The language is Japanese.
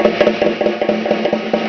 ハハハハ!